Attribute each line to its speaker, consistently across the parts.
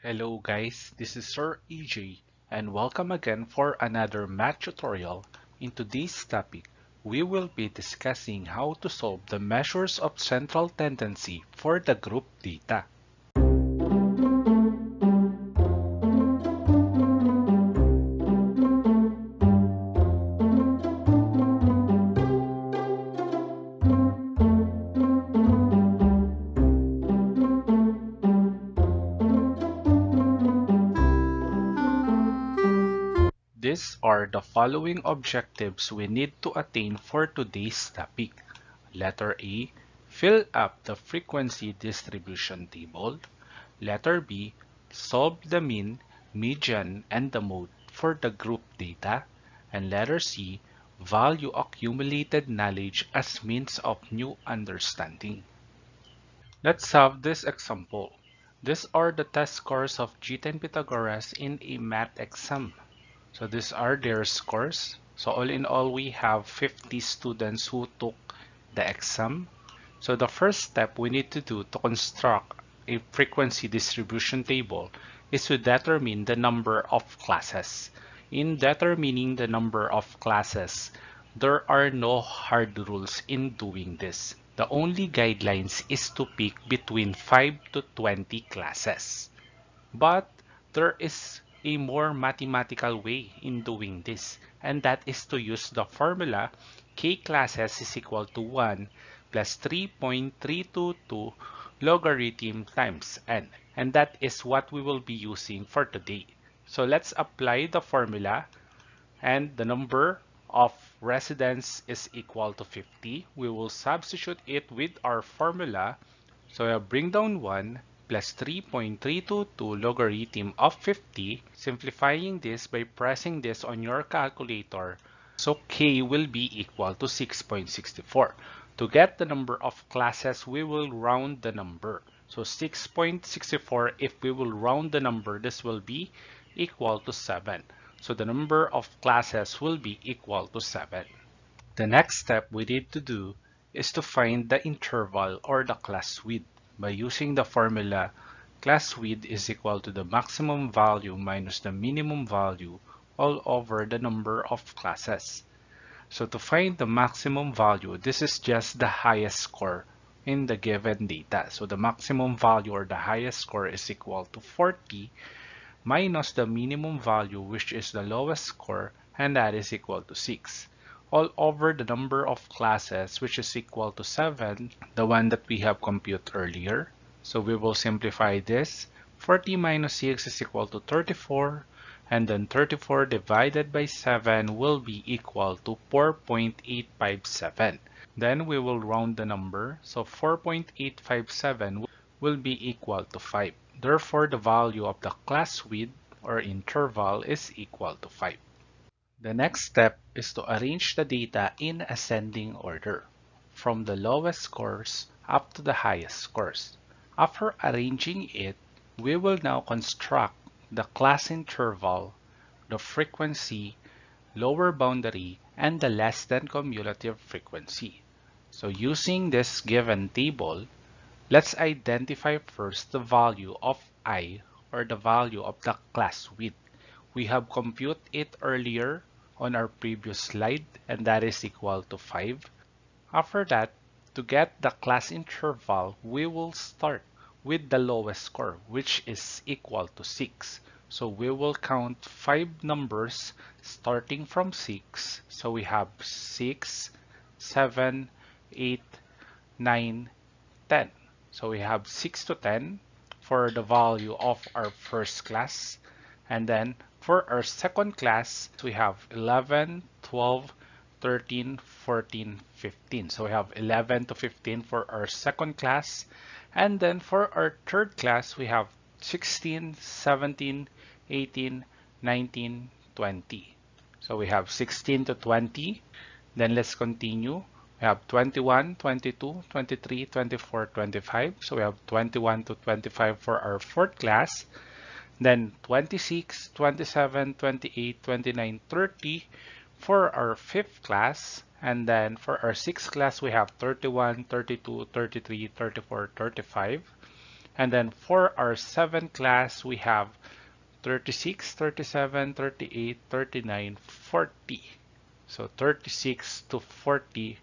Speaker 1: Hello guys, this is Sir EJ and welcome again for another math tutorial. In today's topic, we will be discussing how to solve the measures of central tendency for the group data. The following objectives we need to attain for today's topic. Letter A. Fill up the frequency distribution table. Letter B. Solve the mean, median, and the mode for the group data. And letter C. Value accumulated knowledge as means of new understanding. Let's have this example. These are the test scores of Gita and Pythagoras in a math exam. So these are their scores. So all in all, we have 50 students who took the exam. So the first step we need to do to construct a frequency distribution table is to determine the number of classes. In determining the number of classes, there are no hard rules in doing this. The only guidelines is to pick between 5 to 20 classes. But there is a more mathematical way in doing this, and that is to use the formula k classes is equal to 1 plus 3.322 logarithm times n. And that is what we will be using for today. So let's apply the formula and the number of residents is equal to 50. We will substitute it with our formula. So I bring down 1 plus 3.322 logarithm of 50, simplifying this by pressing this on your calculator. So k will be equal to 6.64. To get the number of classes, we will round the number. So 6.64, if we will round the number, this will be equal to 7. So the number of classes will be equal to 7. The next step we need to do is to find the interval or the class width by using the formula class width is equal to the maximum value minus the minimum value all over the number of classes. So to find the maximum value, this is just the highest score in the given data. So the maximum value or the highest score is equal to 40 minus the minimum value which is the lowest score and that is equal to 6 all over the number of classes which is equal to 7, the one that we have computed earlier. So we will simplify this. 40 minus 6 is equal to 34 and then 34 divided by 7 will be equal to 4.857. Then we will round the number. So 4.857 will be equal to 5. Therefore, the value of the class width or interval is equal to 5. The next step is to arrange the data in ascending order, from the lowest scores up to the highest scores. After arranging it, we will now construct the class interval, the frequency, lower boundary, and the less than cumulative frequency. So using this given table, let's identify first the value of i or the value of the class width. We have computed it earlier on our previous slide and that is equal to 5. After that, to get the class interval, we will start with the lowest score which is equal to 6. So we will count 5 numbers starting from 6. So we have 6, 7, 8, 9, 10. So we have 6 to 10 for the value of our first class. And then for our second class, we have 11, 12, 13, 14, 15. So we have 11 to 15 for our second class. And then for our third class, we have 16, 17, 18, 19, 20. So we have 16 to 20. Then let's continue. We have 21, 22, 23, 24, 25. So we have 21 to 25 for our fourth class. Then 26, 27, 28, 29, 30 for our fifth class. And then for our sixth class, we have 31, 32, 33, 34, 35. And then for our seventh class, we have 36, 37, 38, 39, 40. So 36 to 40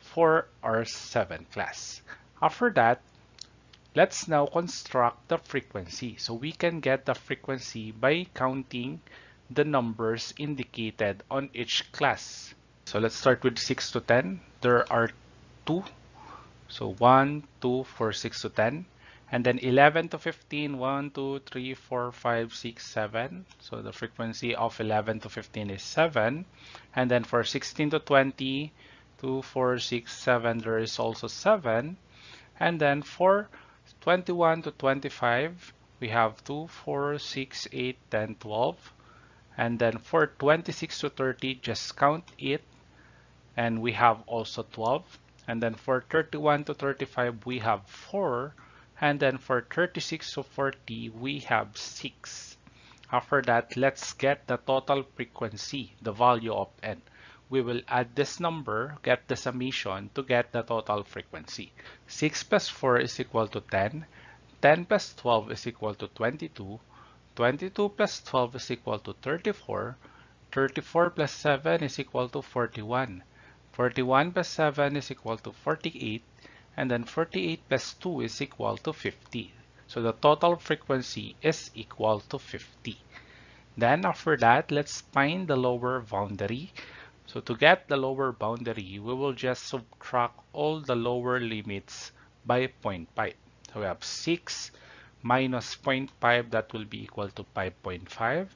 Speaker 1: for our 7 class. After that, let's now construct the frequency. So we can get the frequency by counting the numbers indicated on each class. So let's start with 6 to 10. There are 2. So 1, 2, 4, 6 to 10. And then 11 to 15, 1, 2, 3, 4, 5, 6, 7. So the frequency of 11 to 15 is 7. And then for 16 to 20, 2, 4, 6, 7, there is also 7. And then for 21 to 25, we have 2, 4, 6, 8, 10, 12. And then for 26 to 30, just count it. And we have also 12. And then for 31 to 35, we have 4 and then for 36 to 40, we have 6. After that, let's get the total frequency, the value of n. We will add this number, get the summation to get the total frequency. 6 plus 4 is equal to 10. 10 plus 12 is equal to 22. 22 plus 12 is equal to 34. 34 plus 7 is equal to 41. 41 plus 7 is equal to 48 and then 48 plus 2 is equal to 50. So the total frequency is equal to 50. Then after that, let's find the lower boundary. So to get the lower boundary, we will just subtract all the lower limits by 0.5. So we have 6 minus 0.5 that will be equal to 5.5.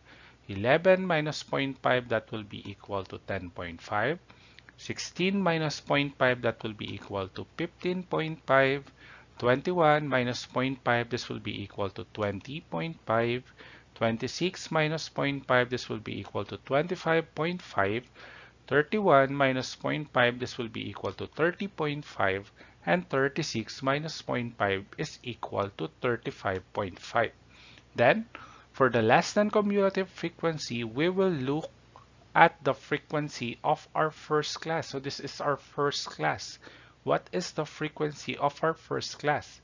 Speaker 1: 11 minus 0.5 that will be equal to 10.5. 16 minus 0.5 that will be equal to 15.5 21 minus 0.5 this will be equal to 20.5 26 minus 0.5 this will be equal to 25.5 31 minus 0.5 this will be equal to 30.5 and 36 minus 0.5 is equal to 35.5 then for the less than cumulative frequency we will look at the frequency of our first class. So this is our first class. What is the frequency of our first class?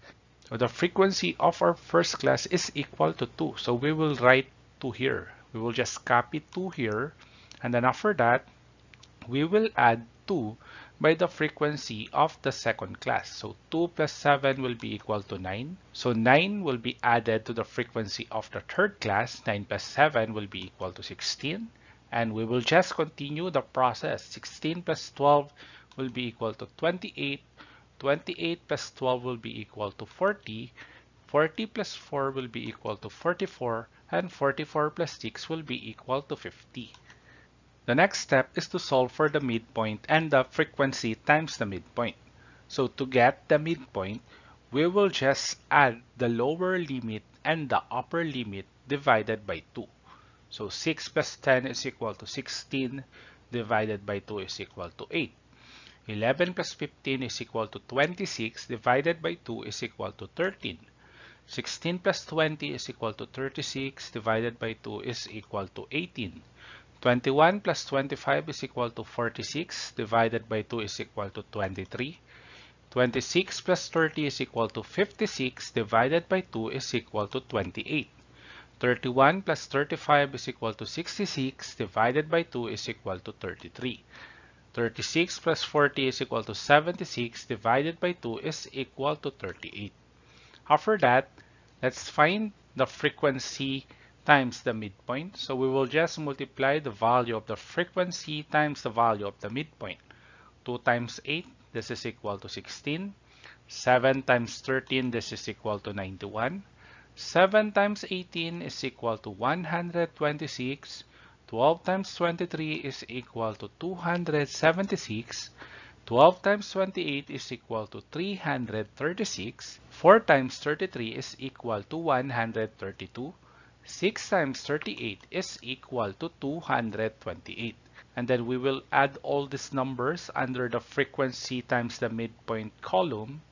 Speaker 1: So the frequency of our first class is equal to 2. So we will write 2 here. We will just copy 2 here. And then after that, we will add 2 by the frequency of the second class. So 2 plus 7 will be equal to 9. So 9 will be added to the frequency of the third class. 9 plus 7 will be equal to 16 and we will just continue the process 16 plus 12 will be equal to 28 28 plus 12 will be equal to 40 40 plus 4 will be equal to 44 and 44 plus 6 will be equal to 50 the next step is to solve for the midpoint and the frequency times the midpoint so to get the midpoint we will just add the lower limit and the upper limit divided by 2 so 6 plus 10 is equal to 16 divided by 2 is equal to 8. 11 plus 15 is equal to 26 divided by 2 is equal to 13. 16 plus 20 is equal to 36 divided by 2 is equal to 18. 21 plus 25 is equal to 46 divided by 2 is equal to 23. 26 plus 30 is equal to 56 divided by 2 is equal to 28. 31 plus 35 is equal to 66 divided by 2 is equal to 33. 36 plus 40 is equal to 76 divided by 2 is equal to 38. After that, let's find the frequency times the midpoint. So we will just multiply the value of the frequency times the value of the midpoint. 2 times 8, this is equal to 16. 7 times 13, this is equal to 91. 7 times 18 is equal to 126. 12 times 23 is equal to 276. 12 times 28 is equal to 336. 4 times 33 is equal to 132. 6 times 38 is equal to 228. And then we will add all these numbers under the frequency times the midpoint column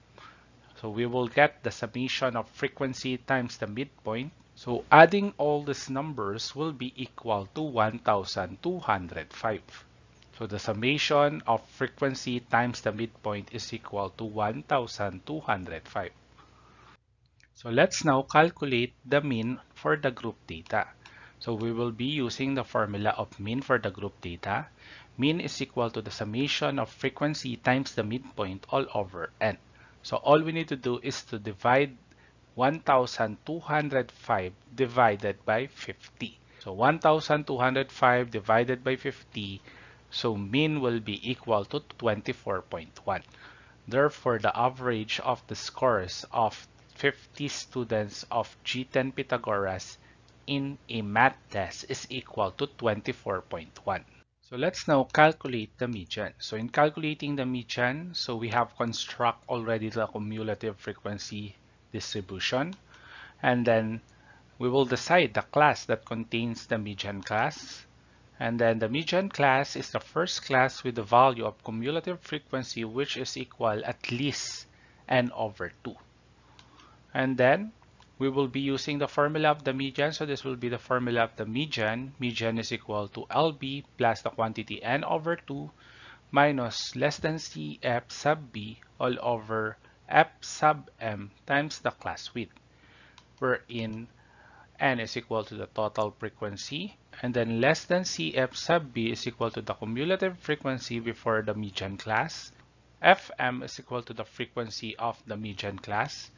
Speaker 1: so we will get the summation of frequency times the midpoint. So adding all these numbers will be equal to 1205. So the summation of frequency times the midpoint is equal to 1205. So let's now calculate the mean for the group data. So we will be using the formula of mean for the group data. Mean is equal to the summation of frequency times the midpoint all over n. So all we need to do is to divide 1205 divided by 50. So 1205 divided by 50, so mean will be equal to 24.1. Therefore, the average of the scores of 50 students of G10 Pythagoras in a math test is equal to 24.1. So let's now calculate the median. So in calculating the median, so we have construct already the cumulative frequency distribution and then we will decide the class that contains the median class and then the median class is the first class with the value of cumulative frequency which is equal at least n over 2 and then we will be using the formula of the median. So this will be the formula of the median. Median is equal to LB plus the quantity n over 2 minus less than CF sub B all over F sub M times the class width, wherein n is equal to the total frequency and then less than CF sub B is equal to the cumulative frequency before the median class. Fm is equal to the frequency of the median class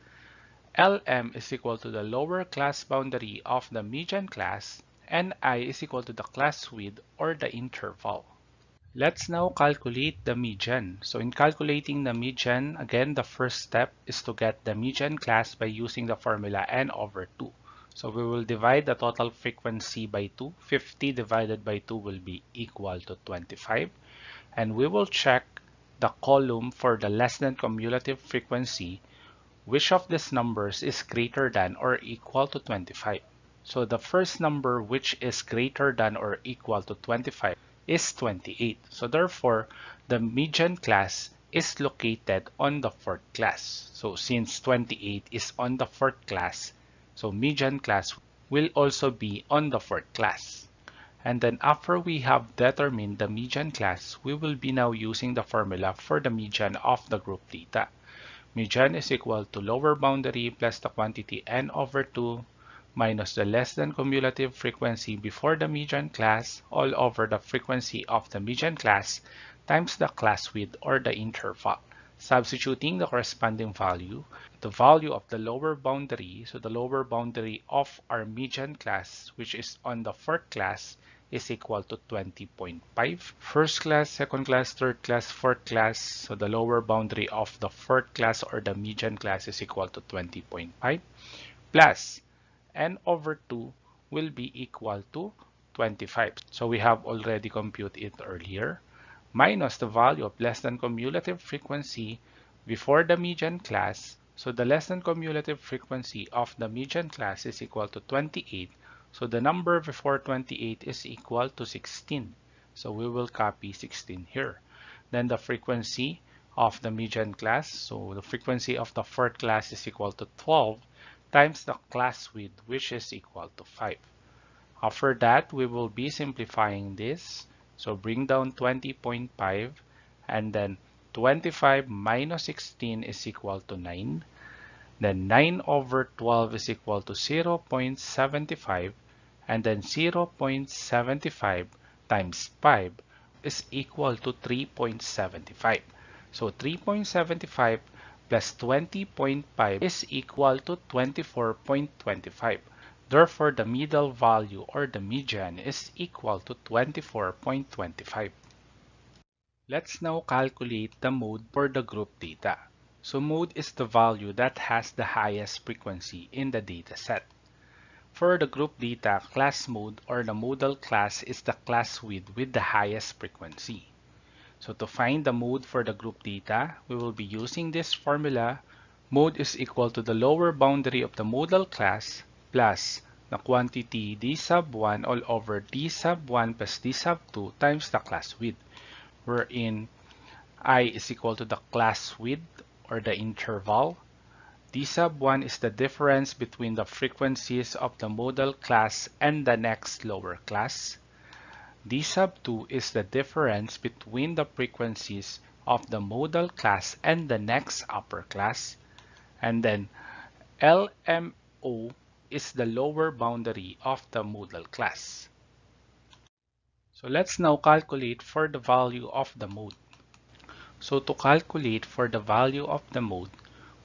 Speaker 1: Lm is equal to the lower class boundary of the median class and i is equal to the class width or the interval. Let's now calculate the median. So in calculating the median, again, the first step is to get the median class by using the formula n over 2. So we will divide the total frequency by 2. 50 divided by 2 will be equal to 25. And we will check the column for the less than cumulative frequency which of these numbers is greater than or equal to 25? So the first number which is greater than or equal to 25 is 28. So therefore, the median class is located on the fourth class. So since 28 is on the fourth class, so median class will also be on the fourth class. And then after we have determined the median class, we will be now using the formula for the median of the group data median is equal to lower boundary plus the quantity n over 2 minus the less than cumulative frequency before the median class all over the frequency of the median class times the class width or the interval. Substituting the corresponding value, the value of the lower boundary, so the lower boundary of our median class, which is on the fourth class, is equal to 20.5. First class, second class, third class, fourth class. So the lower boundary of the fourth class or the median class is equal to 20.5 plus n over 2 will be equal to 25. So we have already computed it earlier minus the value of less than cumulative frequency before the median class. So the less than cumulative frequency of the median class is equal to 28 so the number before 28 is equal to 16. So we will copy 16 here. Then the frequency of the median class, so the frequency of the fourth class is equal to 12 times the class width, which is equal to 5. After that, we will be simplifying this. So bring down 20.5 and then 25 minus 16 is equal to 9. Then 9 over 12 is equal to 0 0.75 and then 0 0.75 times 5 is equal to 3.75. So 3.75 plus 20.5 is equal to 24.25. Therefore, the middle value or the median is equal to 24.25. Let's now calculate the mode for the group data. So mode is the value that has the highest frequency in the dataset. For the group data, class mode or the modal class is the class width with the highest frequency. So to find the mode for the group data, we will be using this formula. Mode is equal to the lower boundary of the modal class plus the quantity d sub 1 all over d sub 1 plus d sub 2 times the class width, wherein i is equal to the class width or the interval. D sub 1 is the difference between the frequencies of the modal class and the next lower class. D sub 2 is the difference between the frequencies of the modal class and the next upper class. And then LMO is the lower boundary of the modal class. So let's now calculate for the value of the mode. So to calculate for the value of the mode,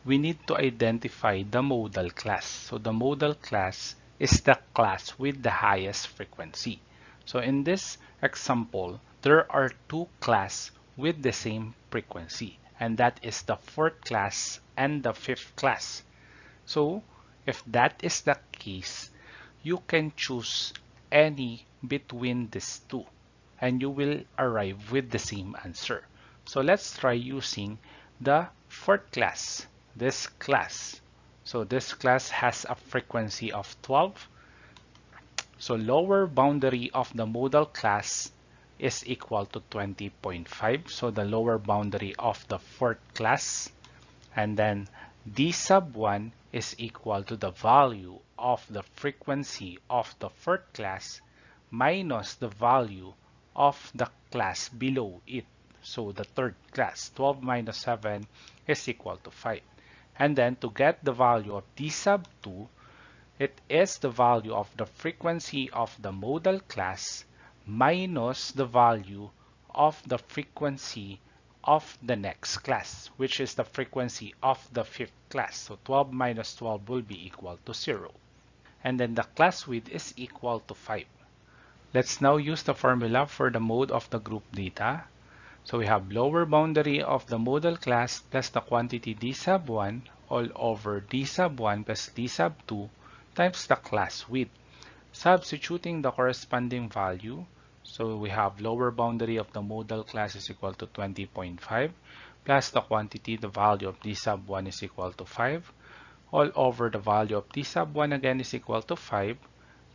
Speaker 1: we need to identify the modal class. So the modal class is the class with the highest frequency. So in this example, there are two classes with the same frequency, and that is the fourth class and the fifth class. So if that is the case, you can choose any between these two, and you will arrive with the same answer. So let's try using the fourth class this class. So this class has a frequency of 12. So lower boundary of the modal class is equal to 20.5. So the lower boundary of the fourth class. And then d sub 1 is equal to the value of the frequency of the fourth class minus the value of the class below it. So the third class, 12 minus 7 is equal to 5. And then to get the value of d sub 2, it is the value of the frequency of the modal class minus the value of the frequency of the next class, which is the frequency of the fifth class. So 12 minus 12 will be equal to 0. And then the class width is equal to 5. Let's now use the formula for the mode of the group data. So we have lower boundary of the modal class plus the quantity d sub 1 all over d sub 1 plus d sub 2 times the class width. Substituting the corresponding value, so we have lower boundary of the modal class is equal to 20.5 plus the quantity, the value of d sub 1 is equal to 5 all over the value of d sub 1 again is equal to 5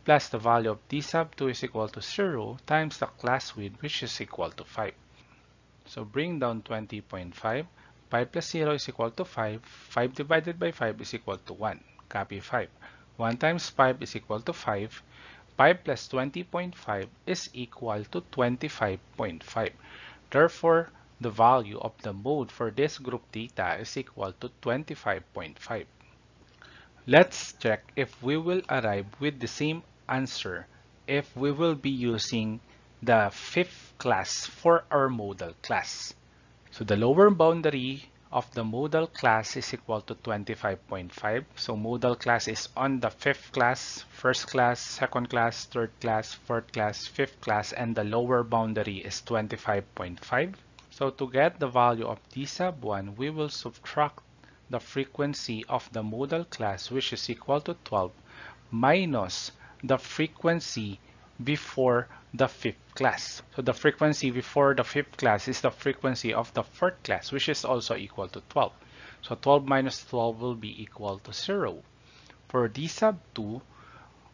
Speaker 1: plus the value of d sub 2 is equal to 0 times the class width which is equal to 5. So bring down 20.5. 5 plus 0 is equal to 5. 5 divided by 5 is equal to 1. Copy 5. 1 times 5 is equal to 5. 5 plus 20.5 is equal to 25.5. Therefore, the value of the mode for this group data is equal to 25.5. Let's check if we will arrive with the same answer if we will be using the fifth class for our modal class. So the lower boundary of the modal class is equal to 25.5. So modal class is on the fifth class, first class, second class, third class, fourth class, fifth class, and the lower boundary is 25.5. So to get the value of d sub 1, we will subtract the frequency of the modal class, which is equal to 12, minus the frequency before the fifth class. So the frequency before the fifth class is the frequency of the fourth class, which is also equal to 12. So 12 minus 12 will be equal to 0. For d sub 2,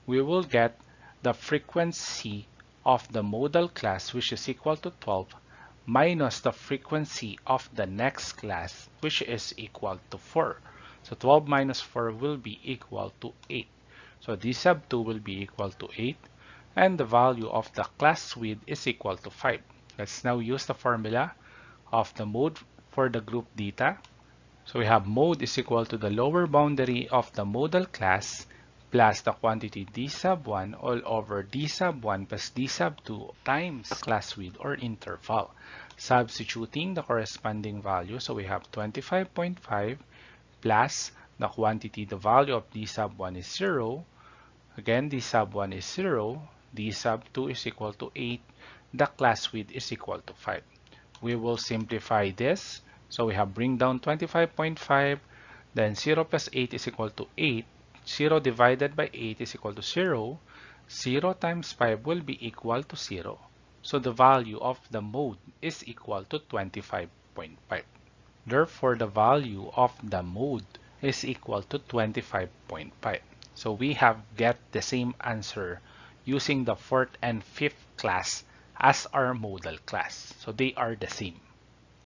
Speaker 1: we will get the frequency of the modal class, which is equal to 12, minus the frequency of the next class, which is equal to 4. So 12 minus 4 will be equal to 8. So d sub 2 will be equal to 8 and the value of the class width is equal to 5. Let's now use the formula of the mode for the group data. So we have mode is equal to the lower boundary of the modal class plus the quantity d sub 1 all over d sub 1 plus d sub 2 times class width or interval. Substituting the corresponding value, so we have 25.5 plus the quantity, the value of d sub 1 is 0. Again, d sub 1 is 0 d sub 2 is equal to 8, the class width is equal to 5. We will simplify this. So we have bring down 25.5, then 0 plus 8 is equal to 8. 0 divided by 8 is equal to 0. 0 times 5 will be equal to 0. So the value of the mode is equal to 25.5. Therefore, the value of the mode is equal to 25.5. So we have get the same answer using the fourth and fifth class as our modal class. So they are the same.